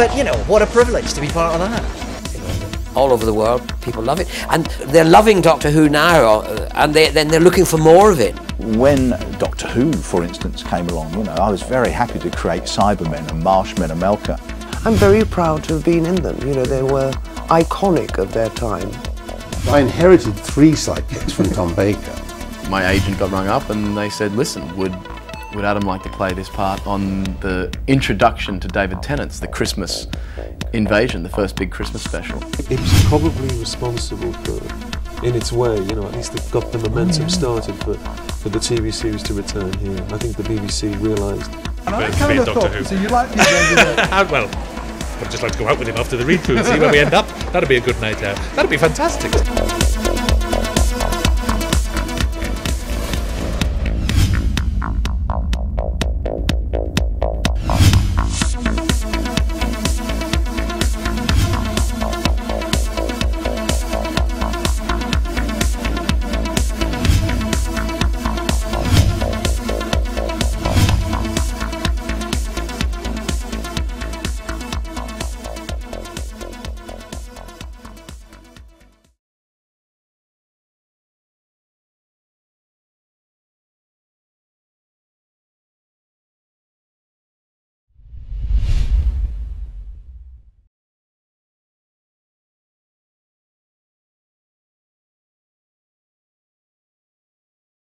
But you know, what a privilege to be part of that all over the world. People love it, and they're loving Doctor Who now, uh, and they, then they're looking for more of it. When Doctor Who, for instance, came along, you know, I was very happy to create Cybermen and Marshmen and Melkur. I'm very proud to have been in them. You know, they were iconic of their time. I inherited three sidekicks from Tom Baker. My agent got rung up and they said, listen, would would Adam like to play this part on the introduction to David Tennant's The Christmas Invasion, the first big Christmas special? It was probably responsible for, in its way, you know, at least it got the momentum mm. started for, for the TV series to return here. I think the BBC realised. And I kind of thought, Who. so you like me ah, Well, I'd just like to go out with him after the read through and see where we end up. That'd be a good night out. That'd be fantastic.